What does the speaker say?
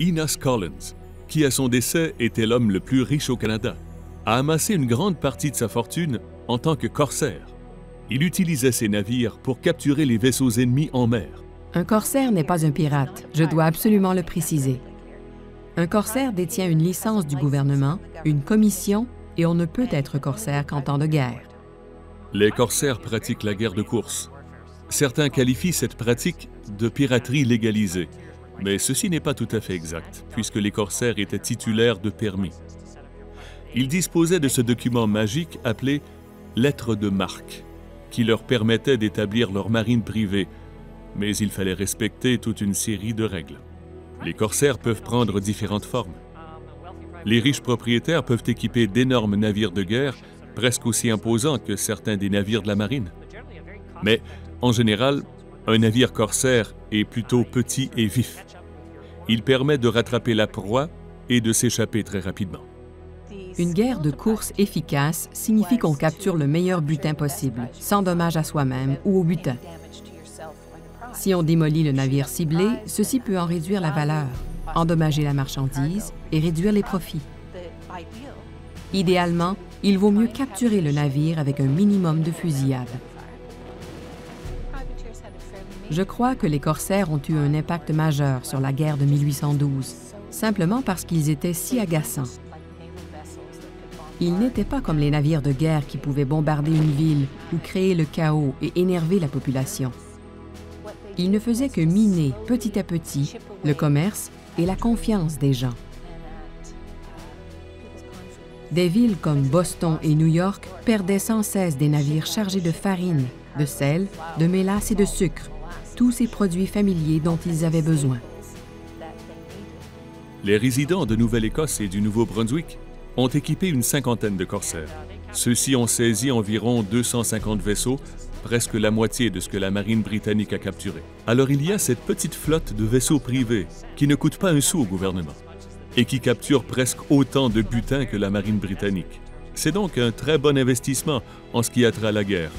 Enos Collins, qui à son décès était l'homme le plus riche au Canada, a amassé une grande partie de sa fortune en tant que corsaire. Il utilisait ses navires pour capturer les vaisseaux ennemis en mer. Un corsaire n'est pas un pirate, je dois absolument le préciser. Un corsaire détient une licence du gouvernement, une commission, et on ne peut être corsaire qu'en temps de guerre. Les corsaires pratiquent la guerre de course. Certains qualifient cette pratique de piraterie légalisée, mais ceci n'est pas tout à fait exact, puisque les corsaires étaient titulaires de permis. Ils disposaient de ce document magique appelé lettre de marque, qui leur permettait d'établir leur marine privée, mais il fallait respecter toute une série de règles. Les corsaires peuvent prendre différentes formes. Les riches propriétaires peuvent équiper d'énormes navires de guerre, presque aussi imposants que certains des navires de la marine. Mais, en général, un navire corsaire est plutôt petit et vif. Il permet de rattraper la proie et de s'échapper très rapidement. Une guerre de course efficace signifie qu'on capture le meilleur butin possible, sans dommage à soi-même ou au butin. Si on démolit le navire ciblé, ceci peut en réduire la valeur, endommager la marchandise et réduire les profits. Idéalement, il vaut mieux capturer le navire avec un minimum de fusillade. Je crois que les corsaires ont eu un impact majeur sur la guerre de 1812, simplement parce qu'ils étaient si agaçants. Ils n'étaient pas comme les navires de guerre qui pouvaient bombarder une ville ou créer le chaos et énerver la population. Ils ne faisaient que miner petit à petit le commerce et la confiance des gens. Des villes comme Boston et New York perdaient sans cesse des navires chargés de farine, de sel, de mélasse et de sucre, tous ces produits familiers dont ils avaient besoin. Les résidents de Nouvelle-Écosse et du Nouveau-Brunswick ont équipé une cinquantaine de corsaires. Ceux-ci ont saisi environ 250 vaisseaux, presque la moitié de ce que la marine britannique a capturé. Alors il y a cette petite flotte de vaisseaux privés qui ne coûte pas un sou au gouvernement et qui capture presque autant de butin que la marine britannique. C'est donc un très bon investissement en ce qui a trait à la guerre.